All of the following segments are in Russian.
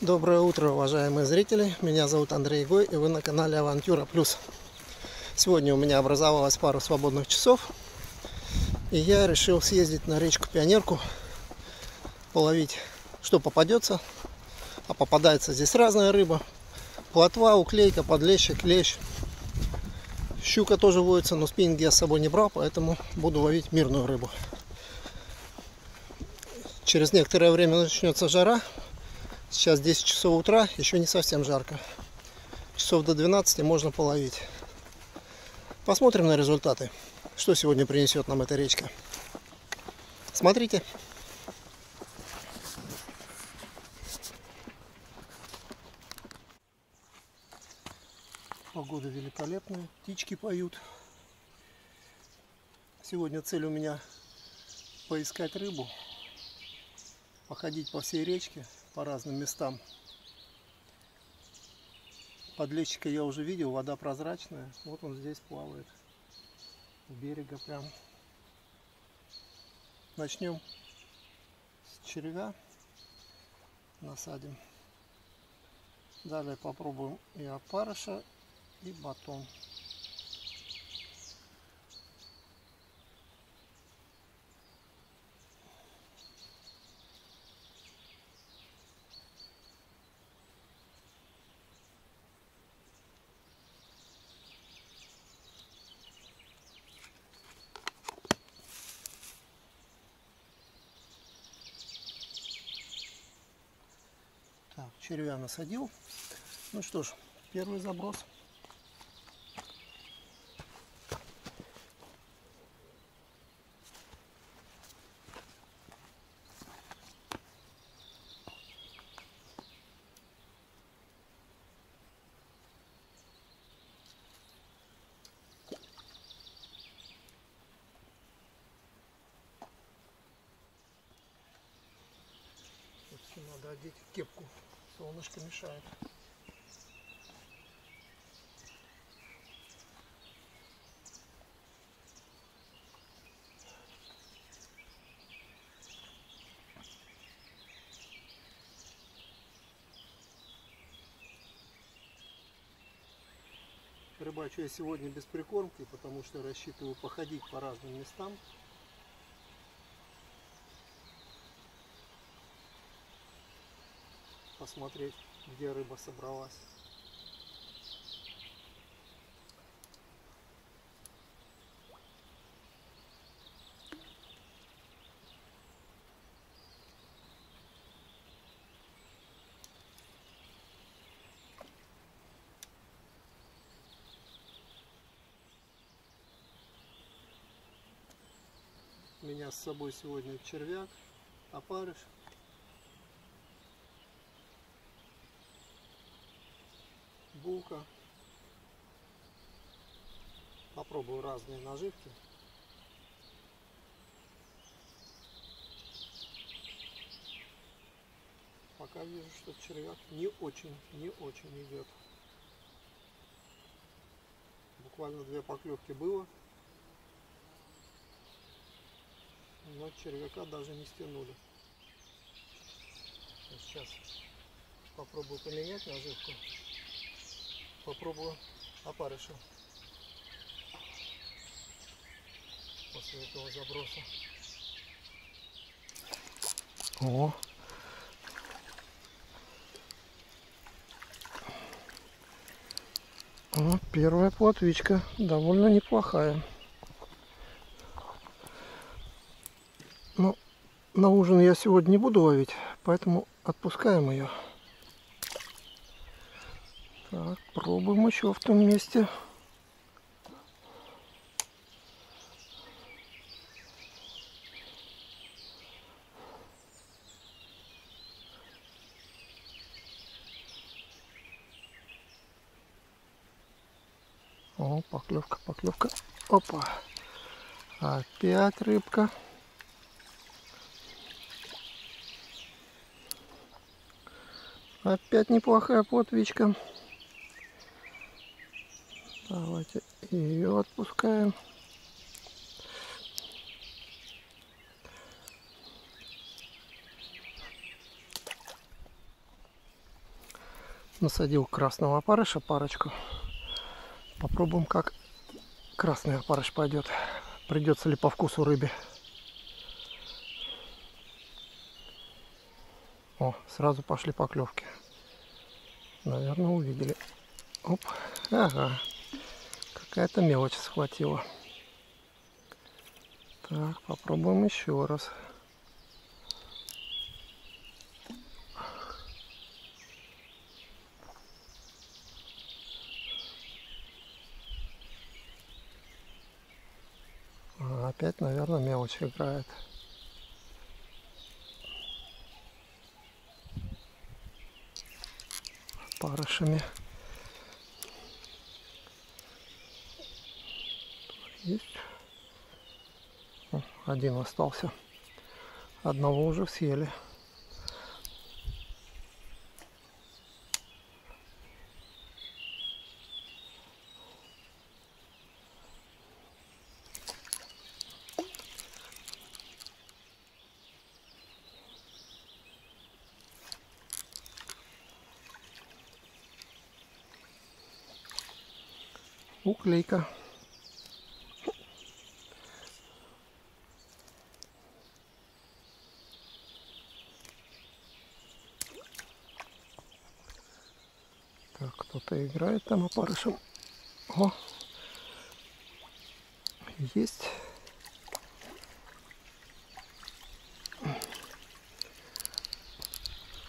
Доброе утро, уважаемые зрители. Меня зовут Андрей Гой, и вы на канале Авантюра Плюс. Сегодня у меня образовалась пару свободных часов, и я решил съездить на речку Пионерку, половить, что попадется. А попадается здесь разная рыба. Плотва, уклейка, подлещик, лещ. Щука тоже водится, но спиннинги я с собой не брал, поэтому буду ловить мирную рыбу. Через некоторое время начнется жара, Сейчас 10 часов утра, еще не совсем жарко. Часов до 12 можно половить. Посмотрим на результаты. Что сегодня принесет нам эта речка. Смотрите. Погода великолепная, птички поют. Сегодня цель у меня поискать рыбу, походить по всей речке, по разным местам. Подлещика я уже видел, вода прозрачная. Вот он здесь плавает. У берега прям. Начнем с червя. Насадим. Далее попробуем и опарыша, и батон. Так, червя насадил. Ну что ж, первый заброс. Надо одеть кепку. Солнышко мешает. Рыбачу я сегодня без прикормки, потому что рассчитываю походить по разным местам. Посмотреть, где рыба собралась. У меня с собой сегодня червяк, опарыш. Булка. Попробую разные наживки. Пока вижу, что червяк не очень, не очень идет. Буквально две поклевки было. Но червяка даже не стянули. Сейчас попробую поменять наживку попробую опарыша после этого заброса. О! Вот первая плотвичка, довольно неплохая. Но на ужин я сегодня не буду ловить, поэтому отпускаем ее. Пробуем еще в том месте. О, поклевка, поклевка. Опа. Опять рыбка. Опять неплохая плотвичка. Давайте ее отпускаем. Насадил красного опарыша парочку. Попробуем, как красный опарыш пойдет. Придется ли по вкусу рыбе. О, сразу пошли поклевки. Наверное, увидели. Оп, ага. Какая-то мелочь схватила. Так, попробуем еще раз. А, опять, наверное, мелочь играет. Парышами. Есть. Один остался. Одного уже съели. Уклейка. Так, кто-то играет там опарышем. О! Есть.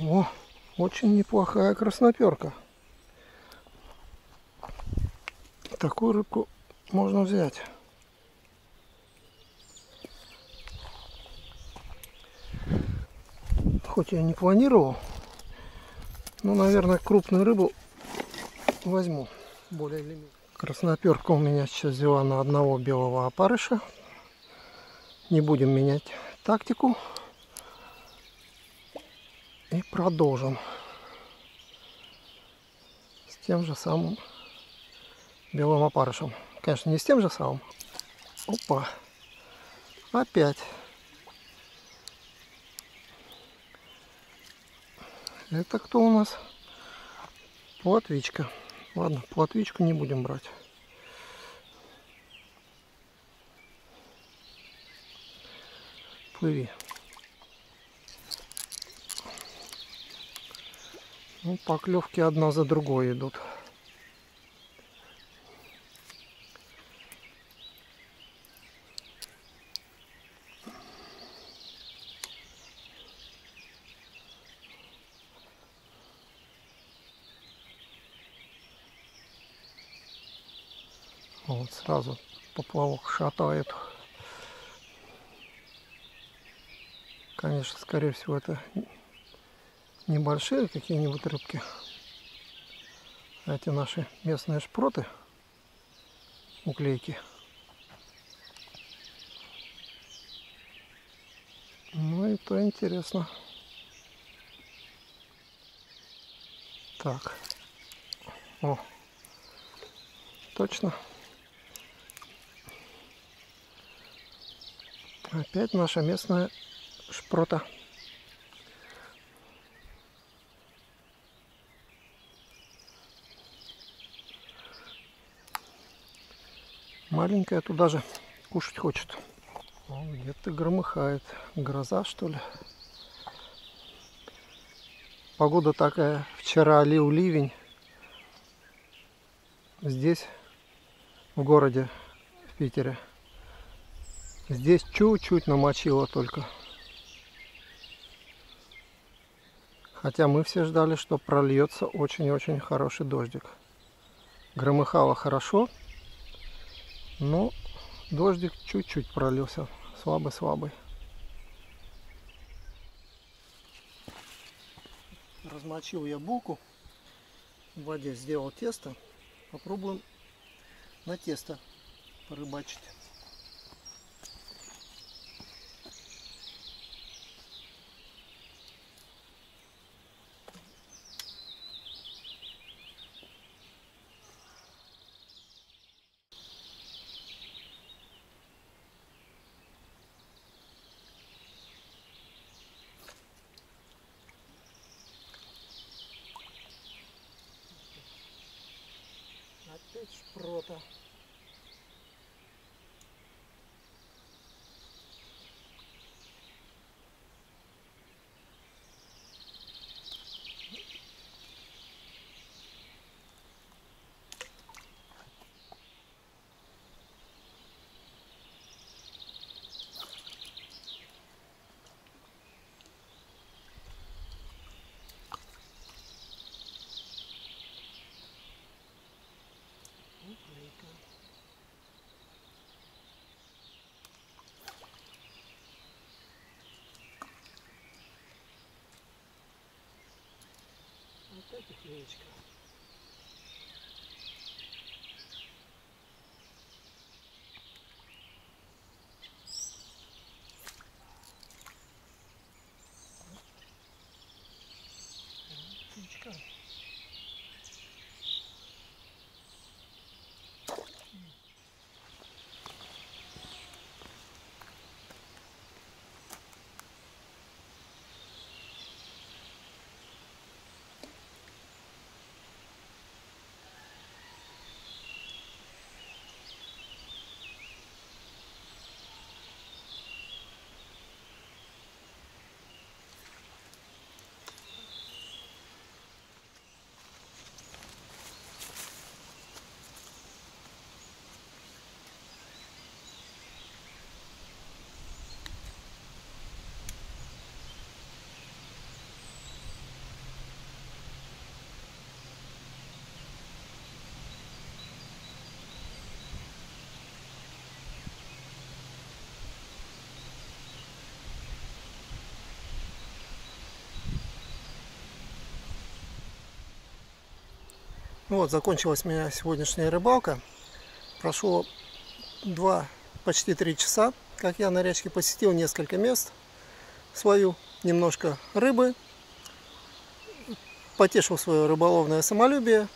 О, очень неплохая красноперка. Такую рыбку можно взять. Хоть я не планировал, но, наверное, крупную рыбу возьму. Более или менее. Красноперка у меня сейчас взяла на одного белого опарыша. Не будем менять тактику. И продолжим. С тем же самым белым опарышем. Конечно, не с тем же самым. Опа. Опять. Это кто у нас? Плотвичка. Ладно, плотвичку не будем брать. Плыви. Ну, поклевки одна за другой идут. Вот сразу поплавок шатает. Конечно, скорее всего, это небольшие какие-нибудь рыбки. Эти наши местные шпроты, уклейки. Ну и то интересно. Так. О, точно. Опять наша местная шпрота. Маленькая туда же кушать хочет. Где-то громыхает. Гроза, что ли? Погода такая. Вчера лил ливень. Здесь, в городе, в Питере. Здесь чуть-чуть намочило только. Хотя мы все ждали, что прольется очень-очень хороший дождик. Громыхало хорошо, но дождик чуть-чуть пролился. Слабый-слабый. Размочил я булку в воде, сделал тесто. Попробуем на тесто порыбачить. Шпрота. Уклейка. Опять уклеечка. Ну Вот, закончилась у меня сегодняшняя рыбалка. Прошло два, почти три часа, как я на речке посетил несколько мест. Свою немножко рыбы, потешил свое рыболовное самолюбие.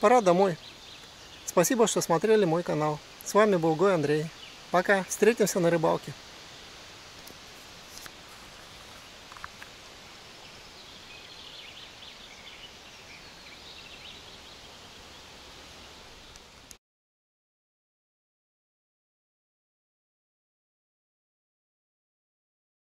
Пора домой. Спасибо, что смотрели мой канал. С вами был Гой Андрей. Пока. Встретимся на рыбалке.